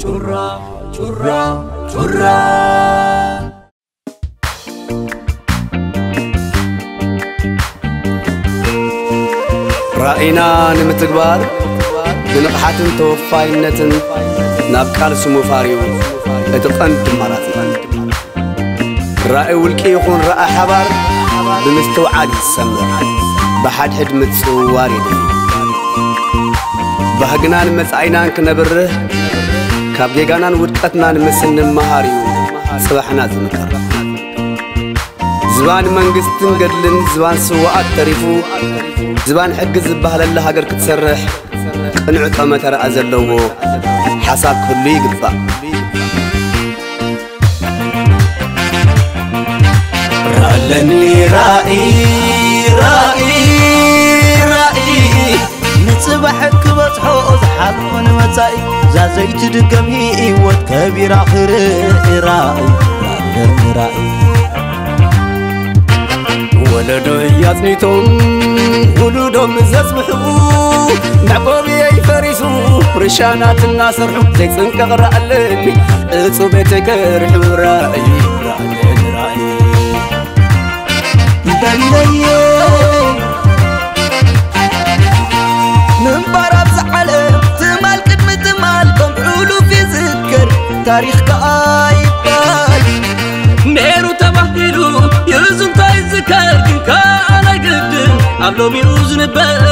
churra, churra, churra. رأينا نمتقبار بنقحة توفاينة نابقال سمو فاريو اتقن دماراتي رأي ولكي يكون رأى حبار بمستوعاد السمر بحد حد متسواري دي ባህግናን መጻኢናን ክነብርህ ካብ ጌጋናን ውድቀትናን ምስ እንመሃር እዩ። ጽባሕና ዝምከር ዝባን መንግስትን ገድልን ዝባን ስዋኣት ተሪፉ። ዝባን ሕጊ ዝበሃለላ ሃገር ክትሰርሕ ቅንዕ ጠመተረኣ ዘለዎ ሓሳብ ክህሉ ይግባእ። ራእይ ራእይ ራእይ ንጽባሕ ክበጽሖ ዝሓልፎን መጻኢ ዛዘይቲ ድገም ህይወት ከቢራ ክርኢ ራእይ ራለኒ ራእይ ወለዶ እያጽኒቶም ውሉዶም ዘጽብሕቡ ናቆብየይ ፈሪሱ ርሻናት እናሰርሑ ዘይጽንቀቕ ራእለኒ እጹብ ከርሑ ራእይ ራእለኒ ግድን ኣብ ሎሚኡ ዝንበር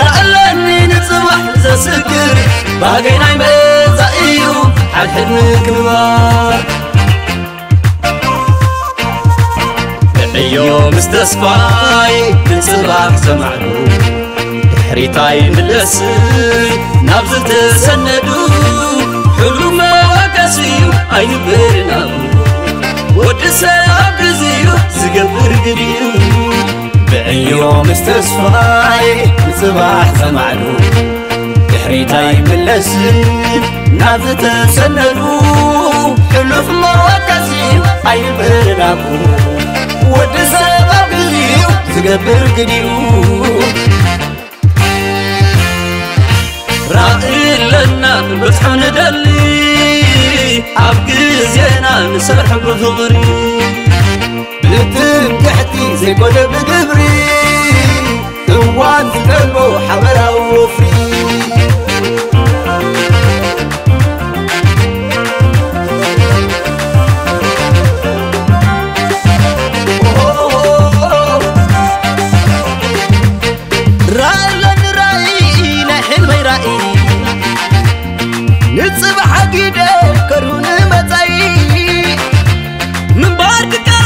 ራእለኒ ንጽባሕ ዘስግር ባገይ ናይ መጻእ እዩ ሓድሕድ ምግባር ዕዮ ምስ ተስፋይ ንጽባሕ ሰማዕሉ ድሕሪታይ ምለስ ናብ ዝተሰነዱ ሕሉፍ መዋቀስ እዩ ኣይንብርናቡ ወዲ ሰብ ግዜኡ ዝገብር ግድዩ ብዕዮ ምስ ተስፋይ ንጽባሕ ሰማዕሉ ድሕሪታይ ምለስን ናብ ዝተሰነዱ ሕሉፍ መዋቀሲ ኣይንብርናቡ ወዲ ሰብ ኣብ ግዜኡ ዝገብር ግድዩ ራእይ ኣለና ክንበጽሖ ንደሊ ኣብ ግዜና ንሰርሖ ብፍቕሪ ብትንክሕቲ ዘይኮነ ብግብሪ እዋን ዝጠልቦ ሓበራዊ ወፍሪ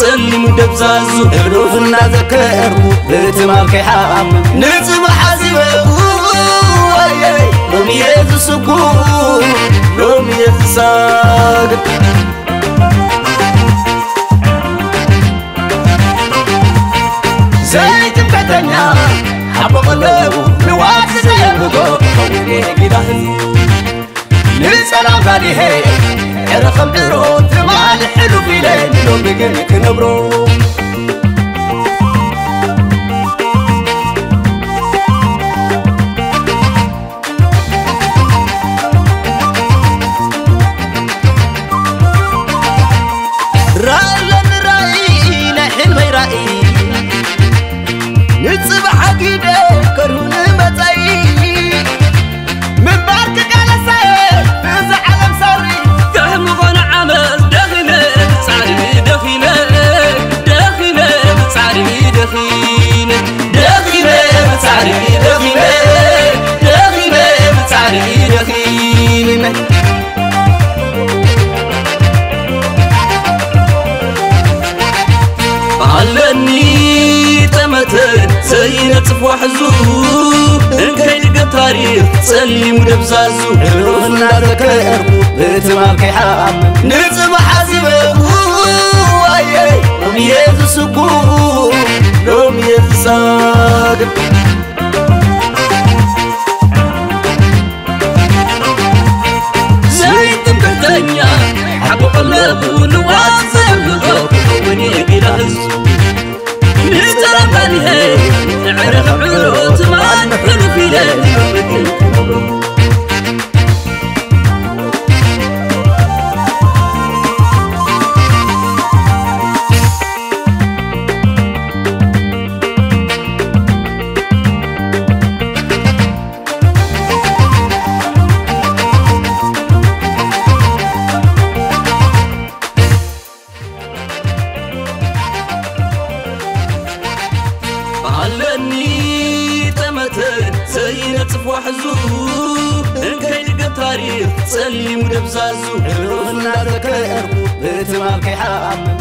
سلم دبزازو ابروف النازك ابو مالك حام نزم حازي بابو لوم يز سكون لوم يز ساق زيت بتنيا حبغ لو لواس زيبو قوم ليه قدهن نزم غاليه يرخم عرو تمال حلو في ليل بقلك متعري دخيم دخيم متعري دخيم علني تمتر زينة فوحزو انكي لقى تاريخ تسلم دبزازو روحنا ذكركو اتماركي حام نزم حزيبه وياي وميز سكون وميز صادق علمني تمتلي صفوح زوه እንከይድገ ታሪክ ጸሊሙ ደብዛዙ ሕሩፍ እናዘከርኩ ብትማልከይ ሓኣምን